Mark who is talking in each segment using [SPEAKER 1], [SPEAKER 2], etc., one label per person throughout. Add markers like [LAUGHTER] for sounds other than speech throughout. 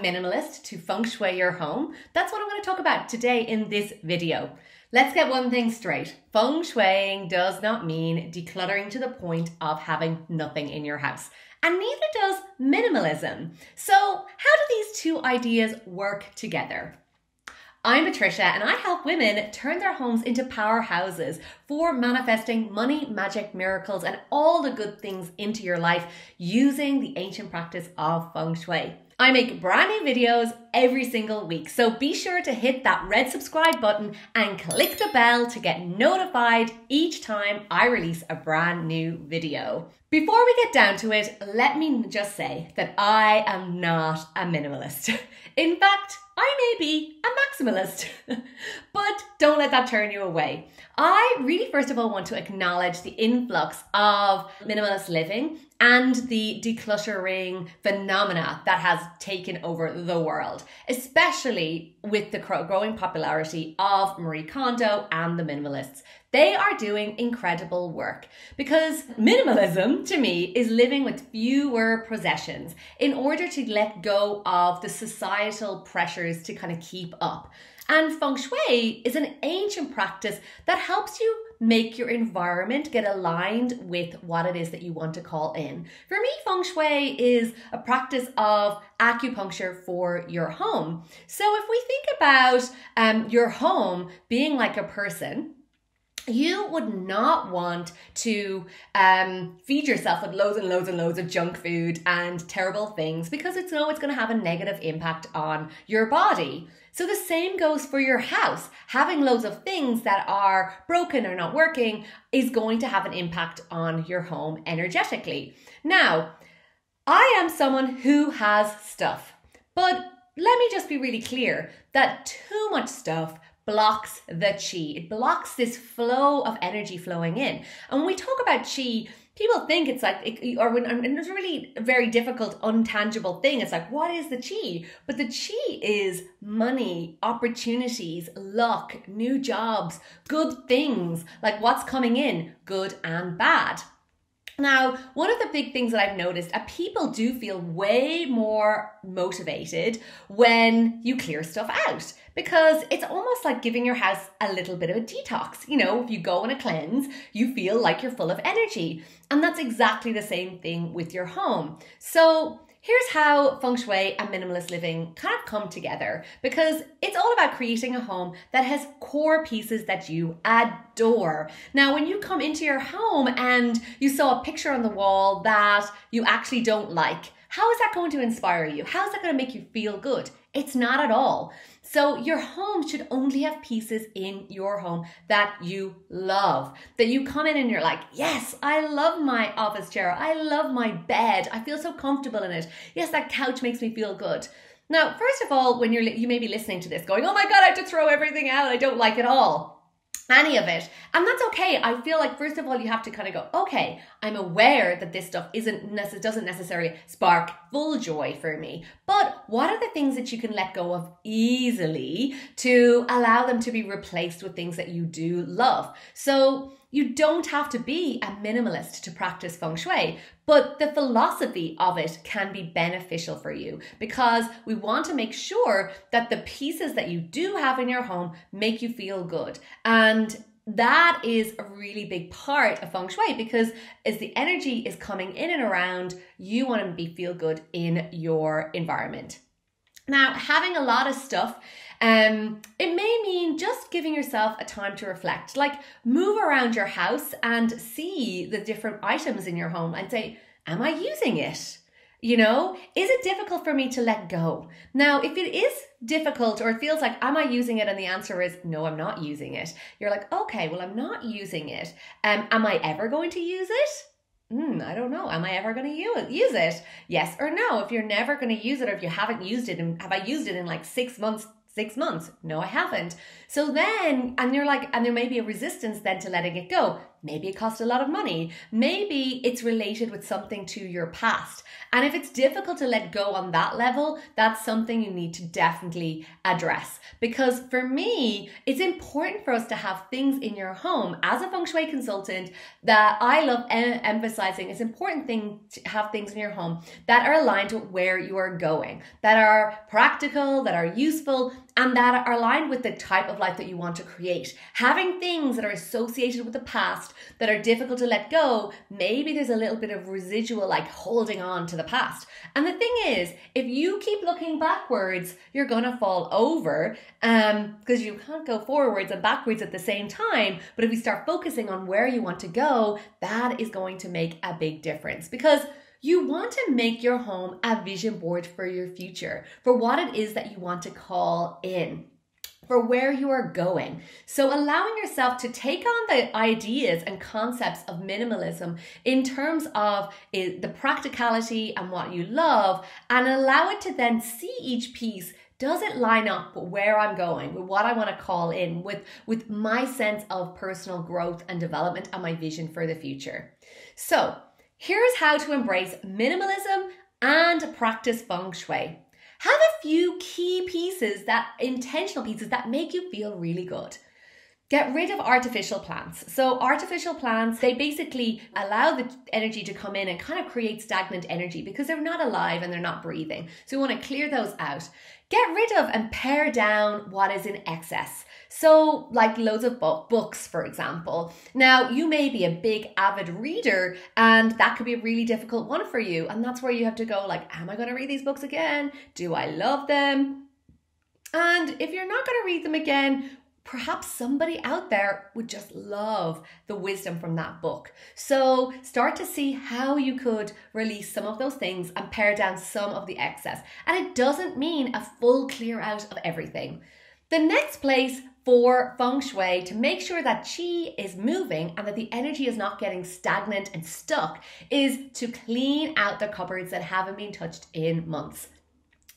[SPEAKER 1] minimalist to feng shui your home? That's what I'm going to talk about today in this video. Let's get one thing straight. Feng shuiing does not mean decluttering to the point of having nothing in your house. And neither does minimalism. So, how do these two ideas work together? I'm Patricia and I help women turn their homes into powerhouses for manifesting money, magic, miracles, and all the good things into your life using the ancient practice of feng shui. I make brand new videos every single week, so be sure to hit that red subscribe button and click the bell to get notified each time I release a brand new video. Before we get down to it, let me just say that I am not a minimalist. [LAUGHS] In fact, I may be a maximalist, [LAUGHS] but don't let that turn you away. I really, first of all, want to acknowledge the influx of minimalist living and the decluttering phenomena that has taken over the world, especially with the growing popularity of Marie Kondo and the minimalists. They are doing incredible work because minimalism to me is living with fewer possessions in order to let go of the societal pressures to kind of keep up. And feng shui is an ancient practice that helps you make your environment get aligned with what it is that you want to call in. For me, feng shui is a practice of acupuncture for your home. So if we think about um, your home being like a person, you would not want to um, feed yourself with loads and loads and loads of junk food and terrible things because it's it's going to have a negative impact on your body. So the same goes for your house. Having loads of things that are broken or not working is going to have an impact on your home energetically. Now, I am someone who has stuff, but let me just be really clear that too much stuff blocks the chi. It blocks this flow of energy flowing in. And when we talk about chi, people think it's like, it, or when, and it's really a very difficult, untangible thing. It's like, what is the chi? But the chi is money, opportunities, luck, new jobs, good things, like what's coming in, good and bad. Now, one of the big things that I've noticed, uh, people do feel way more motivated when you clear stuff out because it's almost like giving your house a little bit of a detox. You know, if you go on a cleanse, you feel like you're full of energy. And that's exactly the same thing with your home. So, Here's how feng shui and minimalist living kind of come together because it's all about creating a home that has core pieces that you adore. Now, when you come into your home and you saw a picture on the wall that you actually don't like, how is that going to inspire you? How is that going to make you feel good? It's not at all. So your home should only have pieces in your home that you love. That you come in and you're like, yes, I love my office chair. I love my bed. I feel so comfortable in it. Yes, that couch makes me feel good. Now, first of all, when you're you may be listening to this going, oh my God, I have to throw everything out. I don't like it all any of it. And that's okay. I feel like first of all you have to kind of go, okay, I'm aware that this stuff isn't doesn't necessarily spark full joy for me. But what are the things that you can let go of easily to allow them to be replaced with things that you do love? So you don't have to be a minimalist to practice feng shui, but the philosophy of it can be beneficial for you because we want to make sure that the pieces that you do have in your home make you feel good. And that is a really big part of feng shui because as the energy is coming in and around, you want to be feel good in your environment. Now, having a lot of stuff um, it may mean just giving yourself a time to reflect, like move around your house and see the different items in your home and say, Am I using it? You know, is it difficult for me to let go? Now, if it is difficult or it feels like, Am I using it? And the answer is, No, I'm not using it. You're like, Okay, well, I'm not using it. Um, am I ever going to use it? Mm, I don't know. Am I ever going to use it? Yes or no. If you're never going to use it, or if you haven't used it, and have I used it in like six months, six months. No, I haven't. So then, and you're like, and there may be a resistance then to letting it go. Maybe it cost a lot of money. Maybe it's related with something to your past. And if it's difficult to let go on that level, that's something you need to definitely address. Because for me, it's important for us to have things in your home as a feng shui consultant that I love em- emphasizing. It's important thing to have things in your home that are aligned to where you are going, that are practical, that are useful, and that are aligned with the type of life that you want to create. Having things that are associated with the past that are difficult to let go, maybe there's a little bit of residual like holding on to the past. And the thing is, if you keep looking backwards, you're going to fall over um because you can't go forwards and backwards at the same time. But if you start focusing on where you want to go, that is going to make a big difference because you want to make your home a vision board for your future, for what it is that you want to call in for where you are going. So, allowing yourself to take on the ideas and concepts of minimalism in terms of the practicality and what you love, and allow it to then see each piece does it line up with where I'm going, with what I want to call in, with, with my sense of personal growth and development and my vision for the future? So, Here's how to embrace minimalism and practice feng shui. Have a few key pieces that intentional pieces that make you feel really good. Get rid of artificial plants. So, artificial plants, they basically allow the energy to come in and kind of create stagnant energy because they're not alive and they're not breathing. So, we want to clear those out. Get rid of and pare down what is in excess. So, like loads of books, for example. Now, you may be a big avid reader, and that could be a really difficult one for you. And that's where you have to go, like, am I going to read these books again? Do I love them? And if you're not going to read them again, perhaps somebody out there would just love the wisdom from that book. So start to see how you could release some of those things and pare down some of the excess. And it doesn't mean a full clear out of everything. The next place for feng shui to make sure that chi is moving and that the energy is not getting stagnant and stuck is to clean out the cupboards that haven't been touched in months.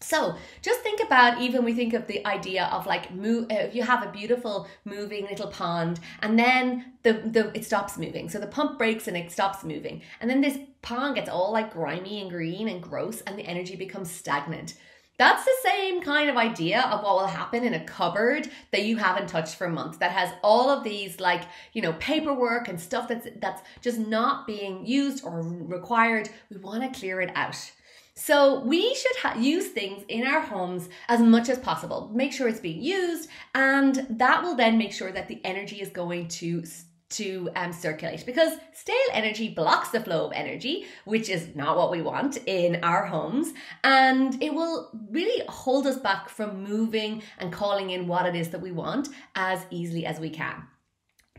[SPEAKER 1] So just think about even we think of the idea of like move uh, if you have a beautiful moving little pond and then the, the it stops moving. So the pump breaks and it stops moving. And then this pond gets all like grimy and green and gross and the energy becomes stagnant. That's the same kind of idea of what will happen in a cupboard that you haven't touched for months that has all of these like, you know, paperwork and stuff that's that's just not being used or required. We want to clear it out. So we should ha- use things in our homes as much as possible. Make sure it's being used and that will then make sure that the energy is going to to um, circulate because stale energy blocks the flow of energy, which is not what we want in our homes. And it will really hold us back from moving and calling in what it is that we want as easily as we can.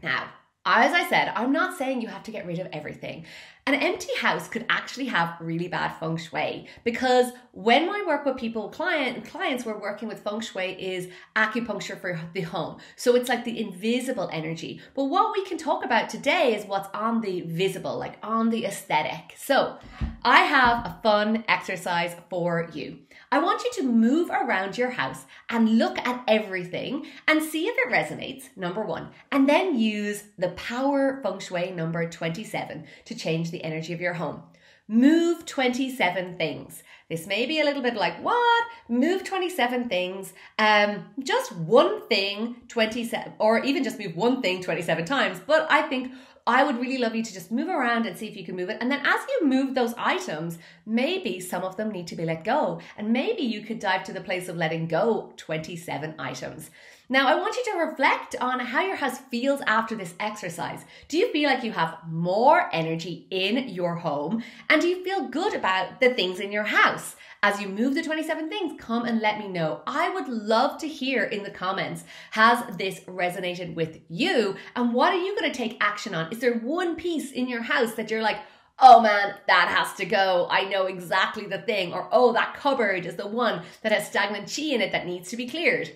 [SPEAKER 1] Now, as I said, I'm not saying you have to get rid of everything. An empty house could actually have really bad feng shui because when I work with people, client clients, we're working with feng shui is acupuncture for the home. So it's like the invisible energy. But what we can talk about today is what's on the visible, like on the aesthetic. So I have a fun exercise for you. I want you to move around your house and look at everything and see if it resonates, number one, and then use the power feng shui number 27 to change the energy of your home. Move 27 things. This may be a little bit like, what? Move 27 things. Um, just one thing 27, or even just move one thing 27 times. But I think I would really love you to just move around and see if you can move it. And then as you move those items, maybe some of them need to be let go. And maybe you could dive to the place of letting go 27 items. Now, I want you to reflect on how your house feels after this exercise. Do you feel like you have more energy in your home? And do you feel good about the things in your house? As you move the 27 things, come and let me know. I would love to hear in the comments has this resonated with you? And what are you going to take action on? Is there one piece in your house that you're like, oh man, that has to go. I know exactly the thing. Or, oh, that cupboard is the one that has stagnant chi in it that needs to be cleared.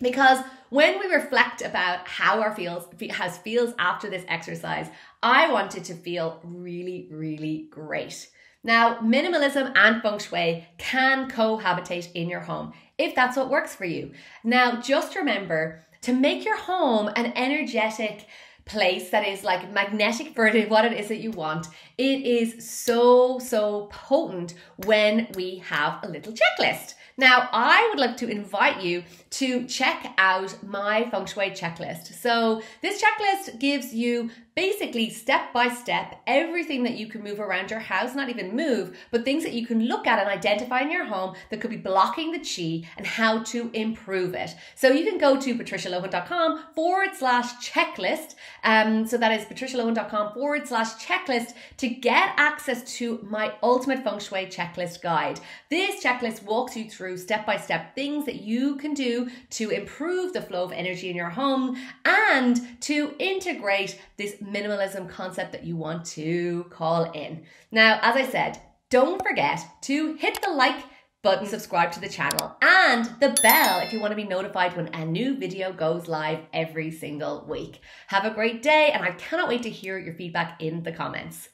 [SPEAKER 1] Because when we reflect about how our feels has feels after this exercise, I wanted to feel really, really great. Now, minimalism and feng shui can cohabitate in your home if that's what works for you. Now, just remember to make your home an energetic place that is like magnetic for [LAUGHS] what it is that you want. It is so, so potent when we have a little checklist. Now, I would like to invite you to check out my feng shui checklist. So, this checklist gives you basically step by step everything that you can move around your house, not even move, but things that you can look at and identify in your home that could be blocking the chi and how to improve it. So you can go to patricialohan.com forward slash checklist. Um, so that is patricialohan.com forward slash checklist to get access to my ultimate feng shui checklist guide. This checklist walks you through step by step things that you can do to improve the flow of energy in your home and to integrate this minimalism concept that you want to call in. Now, as I said, don't forget to hit the like button, subscribe to the channel, and the bell if you want to be notified when a new video goes live every single week. Have a great day, and I cannot wait to hear your feedback in the comments.